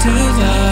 to love